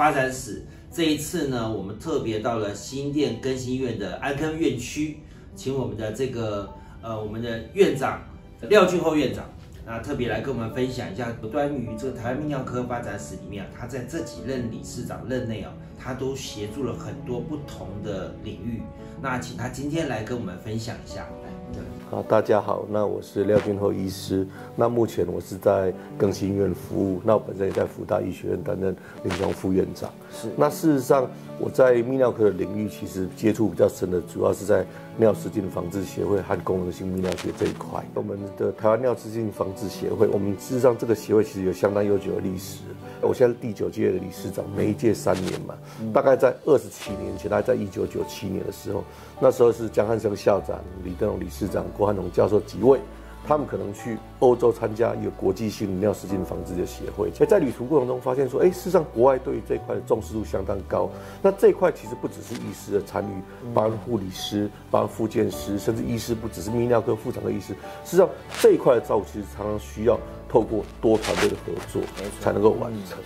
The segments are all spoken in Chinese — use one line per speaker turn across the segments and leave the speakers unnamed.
发展史这一次呢，我们特别到了新店更新院的安坑院区，请我们的这个呃我们的院长廖俊厚院长，那特别来跟我们分享一下关于这个台湾泌尿科发展史里面啊，他在这几任理事长任内啊，他都协助了很多不同的领域，那请他今天来跟我们分享一下，来，对。
好，大家好，那我是廖俊厚医师。那目前我是在更新医院服务，那我本身也在福大医学院担任临床副院长。
是
那事实上，我在泌尿科的领域其实接触比较深的，主要是在尿失禁防治协会和功能性泌尿学这一块。我们的台湾尿失禁防治协会，我们事实上这个协会其实有相当悠久的历史。我现在是第九届的理事长，每一届三年嘛，大概在二十七年前，大概在一九九七年的时候，那时候是江汉生校长、李登荣理事长、郭汉龙教授几位，他们可能去欧洲参加一个国际性尿失禁防治的协会，在旅途过程中发现说，哎，事实上国外对于这块的重视度相当高。那这块其实不只是医师的参与，包括护理师、包括复健师，甚至医师不只是泌尿科、妇产科医师，事实上这一块的照顾其实常常需要透过多团队的合作才能够完成。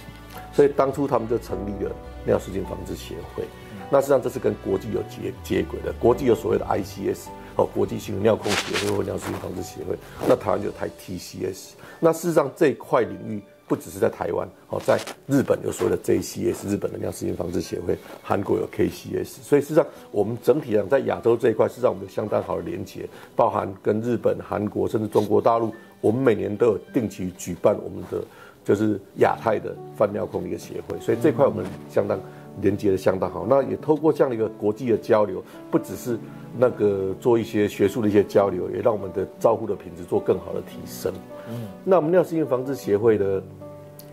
所以当初他们就成立了尿失禁防治协会。那实际上这是跟国际有接接轨的，国际有所谓的 ICS 哦，国际性的尿控协会或尿失禁防治协会。那台湾就台 TCS。那事实上这一块领域不只是在台湾，哦，在日本有所谓的 JCS 日本的尿失禁防治协会，韩国有 KCS。所以事实上我们整体上在亚洲这一块，事实上我们有相当好的连接，包含跟日本、韩国甚至中国大陆，我们每年都有定期举办我们的就是亚太的泛尿控一个协会，所以这块我们相当。连接的相当好，那也透过这样的一个国际的交流，不只是那个做一些学术的一些交流，也让我们的照护的品质做更好的提升。嗯，那我们尿失禁防治协会的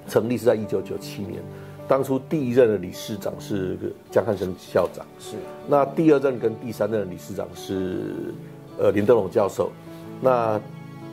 成立是在一九九七年，当初第一任的理事长是江汉生校长，
是。
那第二任跟第三任的理事长是呃林德龙教授，那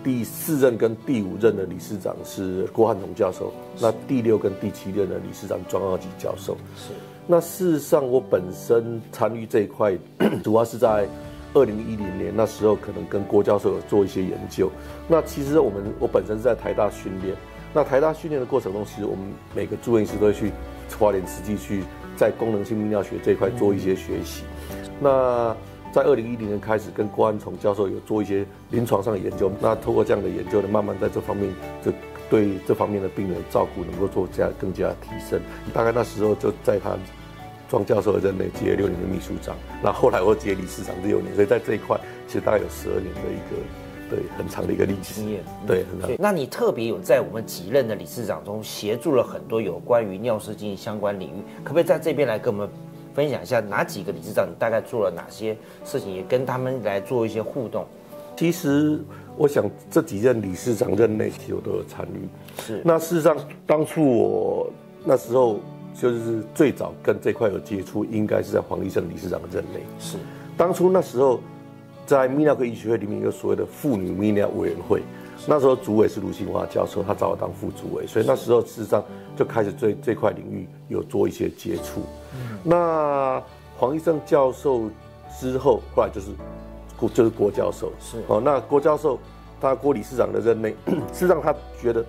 第四任跟第五任的理事长是郭汉龙教授，那第六跟第七任的理事长庄二吉教授，
是。
那事实上，我本身参与这一块，主要是在二零一零年那时候，可能跟郭教授有做一些研究。那其实我们我本身是在台大训练，那台大训练的过程中，其实我们每个住院医师都会去花点实际去在功能性泌尿学这一块做一些学习。那在二零一零年开始，跟郭安崇教授有做一些临床上的研究。那透过这样的研究呢，慢慢在这方面就。对这方面的病人照顾能够做加更加提升，大概那时候就在他庄教授任内接六年的秘书长，那后来我接理事长六年，所以在这一块其实大概有十二年的一个对很长的一个历史
经验，
对很长。
那你特别有在我们几任的理事长中协助了很多有关于尿失禁相关领域，可不可以在这边来跟我们分享一下哪几个理事长你大概做了哪些事情，也跟他们来做一些互动？
其实。我想这几任理事长任内，其实我都有参与。
是。
那事实上，当初我那时候就是最早跟这块有接触，应该是在黄医生理事长的任内。
是。
当初那时候，在泌尿科医学会里面有所谓的妇女泌尿委员会，那时候主委是卢新华教授，他找我当副主委，所以那时候事实上就开始对这块领域有做一些接触。嗯。那黄医生教授之后，后来就是。郭就是郭教授
是
哦，那郭教授他郭理事长的任内，事实上他觉得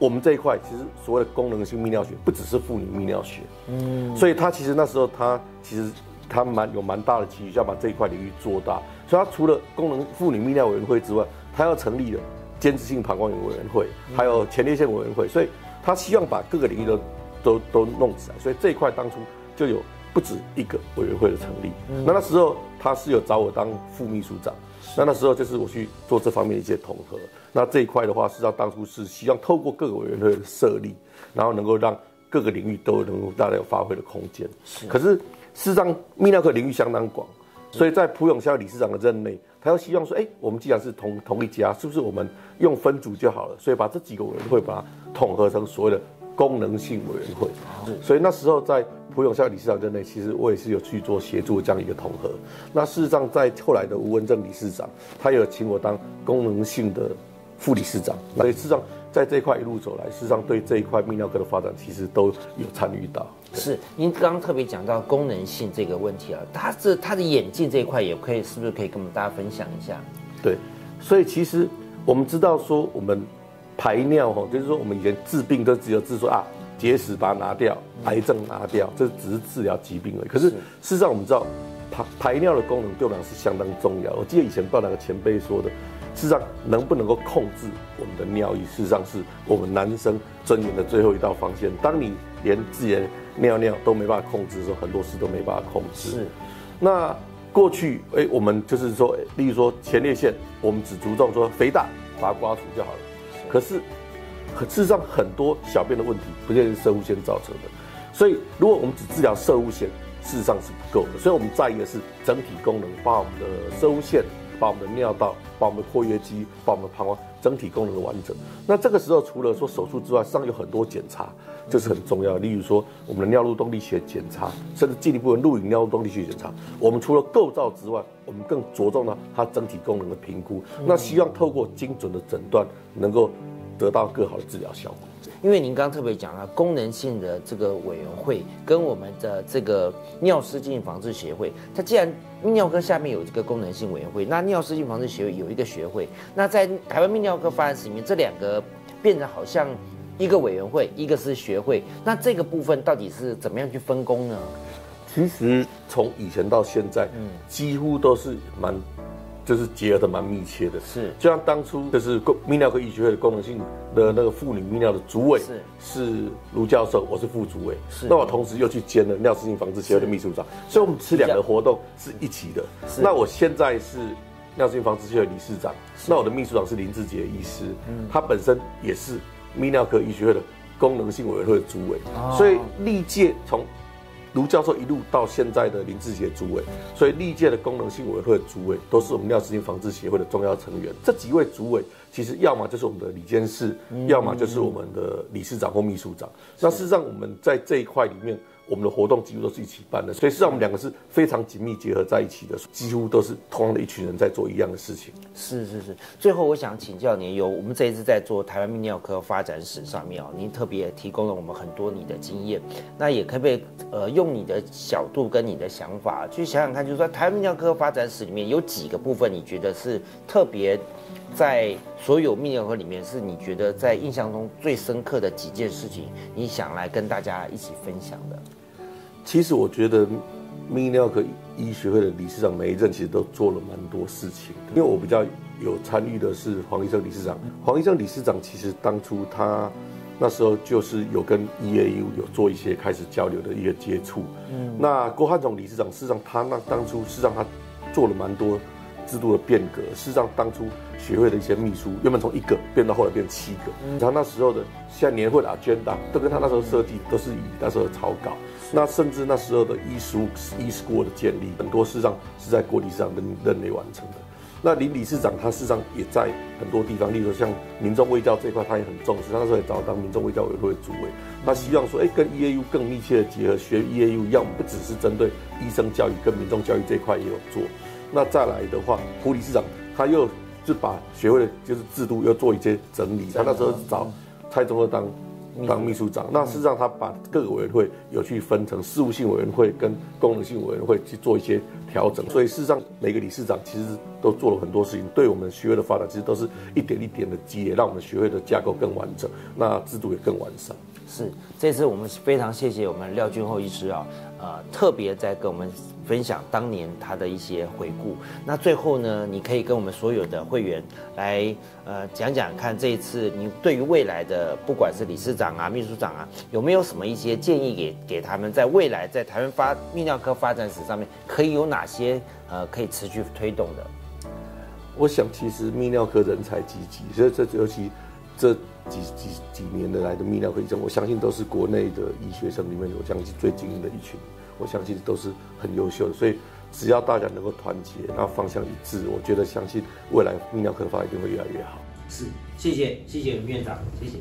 我们这一块其实所谓的功能性泌尿学不只是妇女泌尿学，嗯，所以他其实那时候他其实他蛮有蛮大的期许，要把这一块领域做大，所以他除了功能妇女泌尿委员会之外，他要成立了间质性膀胱炎委员会，还有前列腺委员会，所以他希望把各个领域都都都弄起来，所以这一块当初就有。不止一个委员会的成立，那那时候他是有找我当副秘书长，那那时候就是我去做这方面一些统合。那这一块的话，实际上当初是希望透过各个委员会的设立，然后能够让各个领域都能够大家有发挥的空间。可是事实上泌尿科领域相当广，所以在蒲永孝理事长的任内，他又希望说，哎，我们既然是同同一家，是不是我们用分组就好了？所以把这几个委员会把它统合成所谓的。功能性委员会，所以那时候在蒲永孝理事长任内，其实我也是有去做协助这样一个统合。那事实上，在后来的吴文正理事长，他有请我当功能性的副理事长。所以事实上，在这一块一路走来，事实上对这一块泌尿科的发展，其实都有参与到。
是，您刚刚特别讲到功能性这个问题啊，他这他的眼镜这一块也可以，是不是可以跟我们大家分享一下？
对，所以其实我们知道说我们。排尿哈，就是说我们以前治病都只有治说啊，结石把它拿掉，癌症拿掉，这只是治疗疾病而已。可是事实上我们知道，排排尿的功能对我们来说是相当重要。我记得以前不知道哪个前辈说的，事实上能不能够控制我们的尿意，事实上是我们男生尊严的最后一道防线。当你连自己的尿尿都没办法控制的时候，很多事都没办法控制。
是，
那过去哎，我们就是说，例如说前列腺，我们只注重说肥大，把它刮除就好了。可是。事实上，很多小便的问题不见得是射物腺造成的，所以如果我们只治疗射物腺，事实上是不够的。所以我们在意的是整体功能，把我们的射物腺、把我们的尿道、把我们的括约肌、把我们的膀胱整体功能的完整。那这个时候，除了说手术之外，实际上有很多检查，这是很重要。例如说，我们的尿路动力学检查，甚至进一步的录影尿路动力学检查。我们除了构造之外，我们更着重了它整体功能的评估。那希望透过精准的诊断，能够。得到更好的治疗效果。
因为您刚刚特别讲了功能性的这个委员会跟我们的这个尿失禁防治协会，它既然泌尿科下面有这个功能性委员会，那尿失禁防治协会有一个学会，那在台湾泌尿科发展史里面，这两个变得好像一个委员会，一个是学会，那这个部分到底是怎么样去分工呢？
其实从以前到现在，嗯，几乎都是蛮。就是结合的蛮密切的，
是。
就像当初就是泌尿科医学会的功能性的那个妇女泌尿的主委
是。
是卢教授，我是副主委，
是。
那我同时又去兼了尿失禁防治协会的秘书长，所以我们吃两个活动是一起的。那我现在是尿失禁防治协会理事长，那我的秘书长是林志杰医师，嗯。他本身也是泌尿科医学会的功能性委员会的主委，所以历届从。卢教授一路到现在的林志杰主委，所以历届的功能性委员会的主委都是我们尿失禁防治协会的重要成员。这几位主委其实要么就是我们的李监事，要么就是我们的理事长或秘书长。那事实上我们在这一块里面。我们的活动几乎都是一起办的，所以实际上我们两个是非常紧密结合在一起的，几乎都是同样的一群人在做一样的事情。
是是是。最后我想请教您，有我们这一次在做台湾泌尿科发展史上面啊，您特别提供了我们很多你的经验，那也可不可以呃用你的角度跟你的想法去想想看，就是说台湾泌尿科发展史里面有几个部分你觉得是特别在所有泌尿科里面是你觉得在印象中最深刻的几件事情，你想来跟大家一起分享的？
其实我觉得泌尿科医学会的理事长每一任其实都做了蛮多事情，因为我比较有参与的是黄医生理事长。黄医生理事长其实当初他那时候就是有跟 EAU 有做一些开始交流的一个接触。嗯，那郭汉总理事长事实上他那当初事实上他做了蛮多制度的变革。事实上当初学会的一些秘书原本从一个变到后来变七个，他那时候的像年会的 agenda 都跟他那时候设计都是以那时候的草稿。那甚至那时候的医书、医师国的建立，很多事实上是在国理事长任任内完成的。那林理事长他事实上也在很多地方，例如像民众卫教这一块，他也很重视。他那时候也找当民众卫教委员会主委，他希望说，哎，跟 EAU 更密切的结合，学 EAU 一样，不只是针对医生教育，跟民众教育这一块也有做。那再来的话，胡理事长他又就把学会的就是制度又做一些整理。他那时候找蔡中二当。当秘书长，那事实上他把各个委员会有去分成事务性委员会跟功能性委员会去做一些调整，所以事实上每个理事长其实都做了很多事情，对我们学会的发展其实都是一点一点的积累，让我们学会的架构更完整，那制度也更完善。
是，这次我们非常谢谢我们廖俊厚医师啊，呃，特别在跟我们分享当年他的一些回顾。那最后呢，你可以跟我们所有的会员来呃讲讲看，这一次你对于未来的不管是理事长啊、秘书长啊，有没有什么一些建议给给他们，在未来在台湾发泌尿科发展史上面，可以有哪些呃可以持续推动的？
我想，其实泌尿科人才济济，所以这尤其。这几几几年的来的泌尿科医生，我相信都是国内的医学生里面有相信最精英的一群，我相信都是很优秀的。所以只要大家能够团结，然后方向一致，我觉得相信未来泌尿科发展一定会越来越好。
是，谢谢谢谢院长，谢谢。